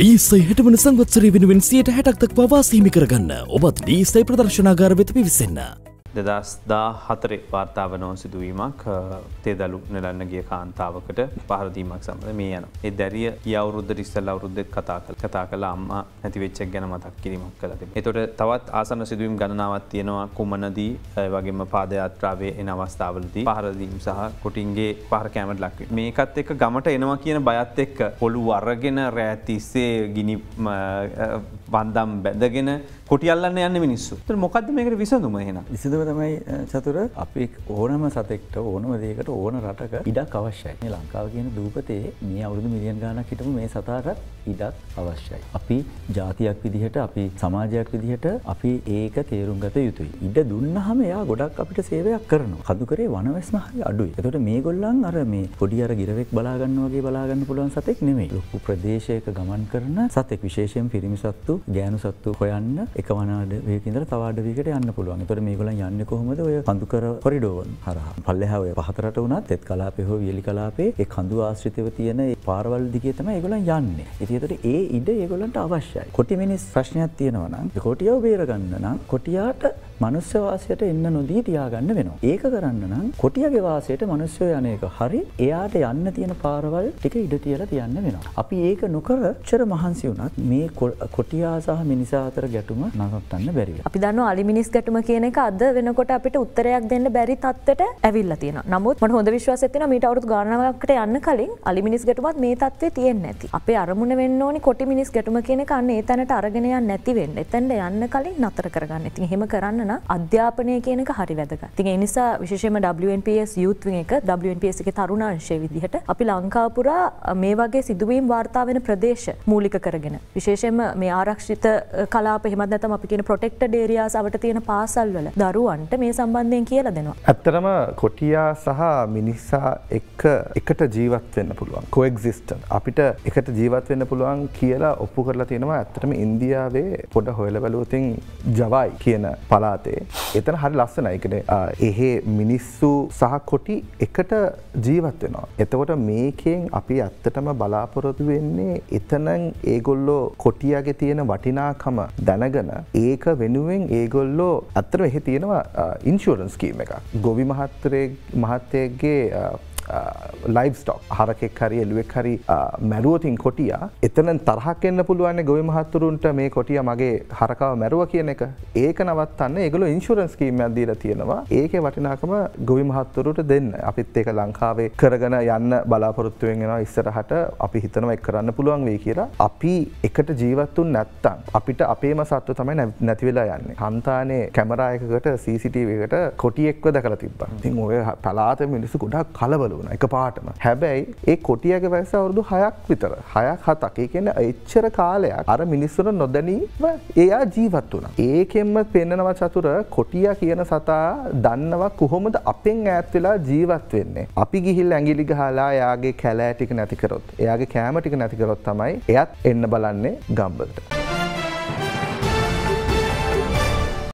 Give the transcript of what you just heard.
ඩීසයි හැටවන සංවත්සරය වෙනුවෙන් සියට හැටක් දක්වා වාසීමි කරගන්න ඔබත් ඩීසයි ප්‍රදර්ශනාගාර වෙත පිවිසන්න. දෙදස් දා හතරේ වාර්තාව නෝ සිදුවීමක් තේදලු නෙලන්න ගිය කාන්තාවකට පහරදීමක් සම්බඳ මේ යන ඒ දැරිය යවරුද්ධ රිස්සල් අවරුද්ධ කතා කල් කතා කළ අම්ම නැතිවෙච්චක් ගැන මතක් කිරීමක් කලද. එතොට තවත් ආසන සිදුවීම් ගණනාවත් තියෙනවා. කුමනදී වගේම පාදයාත්‍රාවේ එන අවස්ථාවලදී පහරදීම් සහ කොටින්ගේ පහර කෑමට ලක් මේකත් එක්ක ගමට එනවා කියන බයත් එක්ක. පොළු වර්රගෙන රෑතිස්සේ ගිනි බන්දම් බැදගෙන කොටියල්ලන්න යන්න මිනිස්සු. මොකක්ද මේකට විසඳුම හෙන විසිදුව තමයි චතුර. අපි ඕනම සතෙක්ට ඕනම දේකට ඕන රටක ඉඩක් අවශ්‍යයි. ලංකාව කියන දූපතේ මේ අවුරුදු මිලියන් ගානක් හිටම මේ සතාටත් ඉඩක් අවශ්‍යයි. අපි ජාතියක් විදිහට අපි සමාජයක් විදිහට අපි ඒක තේරුම් ගත යුතුයි. ඉඩ දුන්න හම එයා ගොඩක් අපිට සේවයක් කරන කදුකරේ වනවැස්ම හරි අඩුයි. එතට මේ ගොල්ලන් අර මේ පොඩි අර ගිරවෙක් බලාගන්න වගේ බලාගන්න පුළුවන් සතෙක් නෙමේ ලොකු ප්‍රදේශයක ගමන් කරන සතෙක්. විශේෂයෙන් පිරිමිසත්තු ගෑනු සත්තු හොයන්න එක වනාඩ වේකින්දර තවාඩවීකට යන්න පුළුවන්. තොට මේගොල යන්න කොහොමද? ඔය කඳුකර කොරිඩෝවන් හර පල්ලෙහාව පහතරට වනත් එත් කලාපය හෝ වියලි කලාපේ ඒ කඳු ආශ්‍රිතව තියෙන පාරවල් දිගේ තම ඒගොලන් යන්නේ. ඉතිතට ඒ ඉඩ ඒගොලන්ට අවශ්‍යයි. කොටි මිනිස් ප්‍රශ්නයක් තියෙනවනම් කොටියව බේරගන්න නම් කොටියාට මනුස්්‍යවාසයට එන්න නොදී තියාගන්න වෙනවා. ඒක කරන්න නම් කොටියගේ වාසයට මනුස්්‍යය යනයක හරි එයාට යන්න තියෙන පාරවල් ටික ඉඩ තියල තියන්න වෙනවා. අපි ඒක නොකර චර මහන්සි වනත් මේ කොටියා සහ මිනිසා අතර ගැටුම නවත්තන්න බැරි. අපි දන්න අලි මිනිස් ගැටුම කියන එක අද වෙනකොට අපිට උත්තරයක් දෙන්න බැරි තත්වට ඇවිල්ල තියෙන නමුත් මට හොඳ විශ්වාසතින මීට අවුත් ගානවකට යන්න කලින් අලි මිනිස් ගැටුමත් මේ තත්වේ තියෙන් නැති. අපේ අරමුණ වෙන්න ඕනි කොටි මිනිස් ගැටුම කියන කන්න ඒ තැනට අරගෙනය නැතිවෙන්න එතැන්ට යන්න කලින් නතර කරගන්න ඉතින් හෙම කරන්න අධ්‍යාපනය කියනක හරි වැදක තින් නිසා විශේෂම WNPS යුත් එක WNPS එක තරුණංශය විදිහට අපි ලංකාපුරා මේ වගේ සිදුවීම් වාර්තා වෙන ප්‍රදේශ මූලික කරගෙන. විශේෂම මේ ආරක්ෂිත කලාප හෙමත් නැතම අපි කියන ප්‍රොටෙක්ට ඩේරයාස් අවට තියෙන පාසල්වල දරුවන්ට මේ සම්බන්ධයෙන් කියලා දෙනවා. ඇත්තරම කොටියා සහ මිනිස්සා එක්ක එකට ජීවත් වෙන්න පුළුවන්. කොෙක්සිස්ට අපිට එකට ජීවත් වෙන්න පුළුවන් කියලා ඔප්පු කරලා තියෙනවා ඇත්තටම ඉන්දියාවේ පොඩ හොයල බැලුවතින් ජවයි කියන පලා පලාතේ එතන හරි ලස්සන එකන එහෙ මිනිස්සු සහ කොටි එකට ජීවත් වෙනවා. එතකොට මේකෙන් අපි ඇත්තටම බලාපොරොතු වෙන්නේ එතනන් ඒගොල්ලෝ කොටියගේ තියෙන වටිනාකම දැනගන ඒක වෙනුවෙන් ඒගොල්ලෝ අත්තර එහෙ තියෙනවා ඉන්ශූරන්ස් කීම එක. ගොවි මහත්තරේ මහත්තයගේ ලයිස්ටොක් හරකෙක් හරි එලුවෙක් හරි මැරුවතින් කොටිය එතන තරහක්ෙන්න්න පුළුවන් ගොවි මහත්තුරුන්ට මේ කොටිය මගේ හරකාව මැරුව කියන එක. ඒක නවත්තන්න ඒගොල ඉන්ශුරන්ස් කීම ඇදීල තියෙනවා. ඒක වටිනාකම ගොවි මහත්තුරුට දෙන්න. අපිත් ඒක ලංකාවේ කරගෙන යන්න බලාපොරොත්තුවෙන්ෙන ඉස්සරහට අපි හිතනව එක් කරන්න පුළුවන් වේ කියලා. අපි එකට ජීවත්තුන් නැත්තම් අපිට අපේම සත්ව තමයි නැතිවෙලා යන්න. හන්තානේ කැමරායකට CCTවකට කොටියෙක්ව දැකල තිබ ඉතින් ඔය පලාත මිනිස්සු ගොඩක් කලබලු වුණ එක පාටම හැබැයි ඒ කොටියගේ වැස අවුරුදු හයක් විතර හයක් හතක්. ඒ කියන එච්චර කාලයක් අර මිනිස්සුන නොදැනීව එයා ජීවත් වුණ. ඒකෙන්ම පෙන්නනව චතුර කොටිය කියන සතා දන්නවා කොහොමද අපෙන් ඈත් වෙලා ජීවත් වෙන්නේ? අපි ගිහිල් ඇගිලි ගහලා යාගේ කැලෑටික නැතිකරොත් එයාගේ කෑමටික නැතිකරොත් තමයි එයත් එන්න බලන්නේ ගම්බලට.